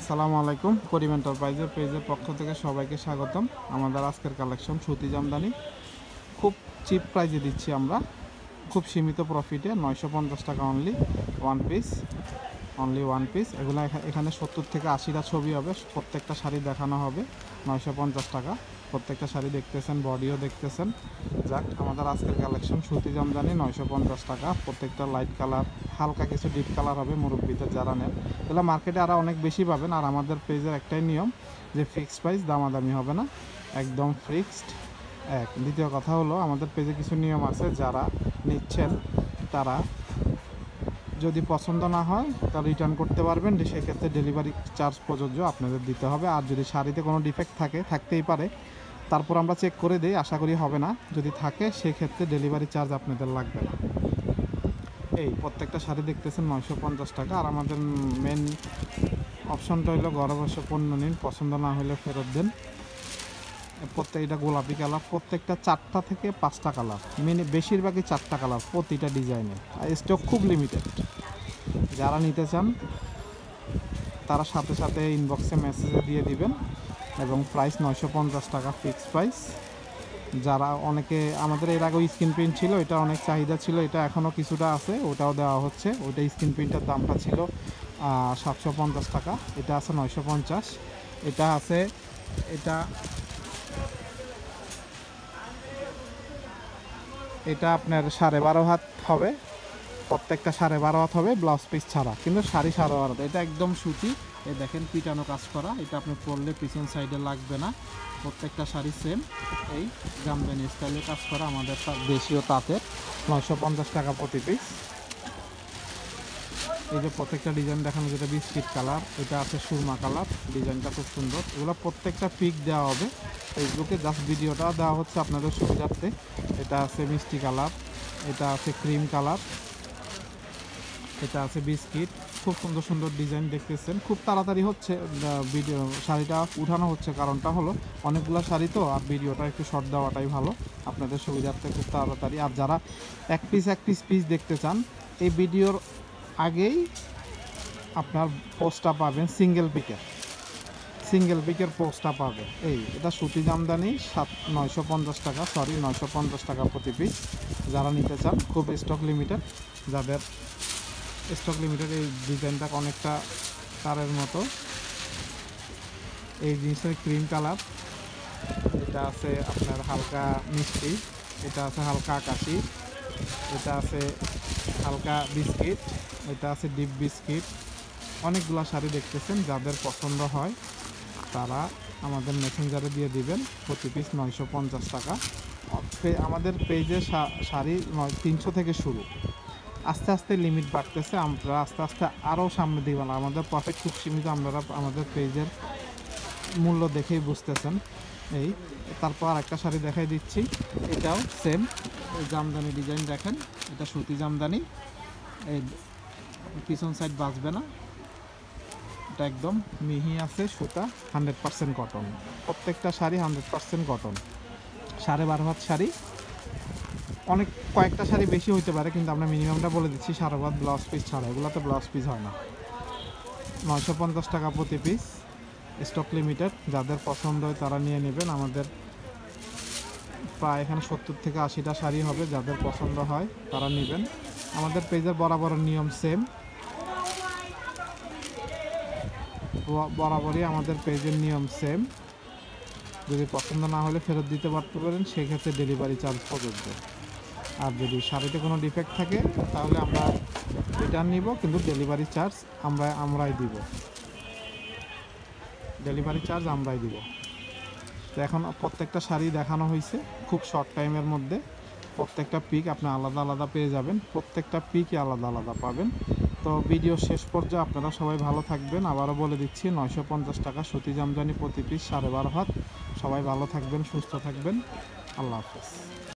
আসসালামু আলাইকুম। করিম এন্টারপ্রাইজের পেজের পক্ষ থেকে সবাইকে স্বাগতম। আমাদের আজকের কালেকশন সুতি জামদানি। খুব চিপ প্রাইজে দিচ্ছি আমরা। খুব সীমিত প্রফিটে নয়শো পঞ্চাশ টাকা only one piece only one piece এগুলো এখা- এখানে সত্তর থেকে আশিটা ছবি হবে, প্রত্যেকটা শাড়ি দেখানো হবে, নয়শো পঞ্চাশ টাকা। প্রত্যেকটা শাড়ি দেখতেছেন বডিও দেখতেছেন। যাক, আমাদের আজকের কালেকশন সুতি জামদানি নয়শো পঞ্চাশ টাকা। প্রত্যেকটা লাইট কালার হালকা কিছু ডিপ কালার হবে, মুরব্বীদের যারা নেন। এগুলো মার্কেটে আরও অনেক বেশি পাবেন, আর আমাদের পেজের একটাই নিয়ম যে ফিক্সড প্রাইস দামাদামি হবে না, একদম ফিক্সড এক, দ্বিতীয় কথা হলো, আমাদের পেজে কিছু নিয়ম আছে, যারা নিচ্ছেন, তারা যদি পছন্দ না হয় তাহলে রিটার্ন করতে পারবেন। সেক্ষেত্রে ডেলিভারি চার্জ প্রযোজ্য আপনাদের দিতে হবে। আর যদি শাড়িতে কোনো ডিফেক্ট থাকে, থাকতেই পারে তারপর আমরা চেক করে দিই, আশা করি হবে না। যদি থাকে, সেক্ষেত্রে ডেলিভারি চার্জ আপনাদের লাগবে না। এই প্রত্যেকটা শাড়ি দেখতেছেন, নয়শো পঞ্চাশ টাকা। আর আমাদের মেন অপশনটা হলো ঘরে বসে পণ্য নিন, পছন্দ না হলে ফেরত দেন। প্রত্যেকটা গোলাপি কালার। প্রত্যেকটা চারটা থেকে পাঁচটা কালার। মেনে বেশিরভাগই চারটা কালার, প্রতিটা ডিজাইনে আর স্টক খুব লিমিটেড যারা নিতে চান, তারা সাথে সাথে ইনবক্সে মেসেজে দিয়ে দিবেন। এবং প্রাইস নয়শো পঞ্চাশ টাকা ফিক্স প্রাইস যারা অনেকে, আমাদের এর আগে স্ক্রিন প্রিন্ট ছিল, এটা অনেক চাহিদা ছিল, এটা এখনও কিছুটা আছে, ওটাও দেওয়া হচ্ছে। ওইটা স্ক্রিন প্রিন্টের দামটা ছিল সাতশো পঞ্চাশ টাকা। এটা আছে নয়শো পঞ্চাশ। এটা আছে, এটা এটা আপনার সাড়ে বারো হাত হবে। প্রত্যেকটা সাড়ে বারো হাত হবে ব্লাউজ পিস ছাড়া। কিন্তু শাড়ি সাড়ে বারো এটা একদম সুতি। এই দেখেন পিটানো কাজ করা। এটা আপনি পরলে পিছন সাইডে লাগবে না। প্রত্যেকটা শাড়ি সেম এই জামদানি স্টাইলে কাজ করা আমাদের দেশীয় তাঁতের। নয়শো পঞ্চাশ টাকা প্রতি পিস এই যে প্রত্যেকটা ডিজাইন দেখানো যেটা বিস্কিট কালার এটা আছে সুরমা কালার ডিজাইনটা খুব সুন্দর। এগুলো প্রত্যেকটা পিক দেওয়া হবে। ফেসবুকে জাস্ট ভিডিওটা দেওয়া হচ্ছে আপনাদের সুবিধার্থে। এটা আছে মিষ্টি কালার এটা আছে ক্রিম কালার এটা আছে বিস্কিট। খুব সুন্দর সুন্দর ডিজাইন দেখতেছেন। খুব তাড়াতাড়ি হচ্ছে ভিডিও শাড়িটা উঠানো হচ্ছে। কারণটা হলো, অনেকগুলো শাড়ি তো, আর ভিডিওটা একটু শর্ট দেওয়াটাই ভালো। আপনাদের সুবিধার্থে খুব তাড়াতাড়ি। আর যারা এক পিস এক পিস পিস দেখতে চান, এই ভিডিওর আগেই আপনার পোস্টটা পাবেন সিঙ্গেল পিকের সিঙ্গেল পিকের পোস্টটা পাবে এই, এটা সুতি জামদানি, সাত, নয়শো পঞ্চাশ টাকা সরি নয়শো পঞ্চাশ টাকা প্রতি পিস যারা নিতে চান, খুব স্টক লিমিটেড যাদের স্টক লিমিটেড এই ডিজাইনটা অনেকটা তারের মতো। এই জিনিসের ক্রিম কালার এটা আছে আপনার হালকা মিষ্টি, এটা আছে হালকা আকাশি, এটা আছে হালকা বিস্কিট, এটা আছে ডিপ বিস্কিট। অনেকগুলো শাড়ি দেখতেছেন, যাদের পছন্দ হয় তারা আমাদের মেসেঞ্জারে দিয়ে দিবেন, প্রতি পিস নয়শো পঞ্চাশ টাকা। আমাদের পেজে শাড়ি তিনশো থেকে শুরু। আস্তে আস্তে লিমিট বাড়তেছে, আমরা আস্তে আস্তে আরও সামনে দিব না আমাদের প্রফিট খুব সীমিত, আপনারা আমাদের পেজের মূল্য দেখেই বুঝতেছেন। এই, তারপর আরেকটা শাড়ি দেখাই দিচ্ছি। এটাও সেম জামদানি ডিজাইন দেখেন, এটা সুতি জামদানি। এই, পিছন সাইড বাঁচবে না। এটা একদম মিহি আছে, সুতা হান্ড্রেড পার্সেন্ট কটন প্রত্যেকটা শাড়ি হান্ড্রেড পার্সেন্ট কটন সাড়ে বারো হাত শাড়ি। অনেক কয়েকটা শাড়ি বেশি হইতে পারে, কিন্তু আমরা মিনিমামটা বলে দিচ্ছি সাড়ে বাদ ব্লাউজ পিস ছাড়া। এগুলোতে ব্লাউজ পিস হয় না। নয়শো পঞ্চাশ টাকা প্রতি পিস স্টক লিমিটেড যাদের পছন্দ হয় তারা নিয়ে নেবেন। আমাদের প্রায় এখানে সত্তর থেকে আশিটা শাড়ি হবে, যাদের পছন্দ হয় তারা নেবেন। আমাদের পেজের বরাবর নিয়ম সেম বরাবরই আমাদের পেজের নিয়ম সেম যদি পছন্দ না হলে ফেরত দিতে পারতে পারেন, সেক্ষেত্রে ডেলিভারি চার্জ প্রযোজ্য আর যদি শাড়িতে কোনো ডিফেক্ট থাকে, তাহলে আমরা রিটার্ন নিব, কিন্তু ডেলিভারি চার্জ আমরা, আমরাই দিব। ডেলিভারি চার্জ আমরাই দিব। তো এখন প্রত্যেকটা শাড়ি দেখানো হয়েছে, খুব শর্ট টাইমের মধ্যে। প্রত্যেকটা পিক আপনি আলাদা আলাদা পেয়ে যাবেন, প্রত্যেকটা পিকই আলাদা আলাদা পাবেন। তো ভিডিও শেষ পর্যায়ে আপনারা সবাই ভালো থাকবেন। আবারও বলে দিচ্ছি, নয়শো পঞ্চাশ টাকা সুতি জামদানি প্রতি পিস সাড়ে বারো হাত। সবাই ভালো থাকবেন, সুস্থ থাকবেন। আল্লাহ হাফেজ।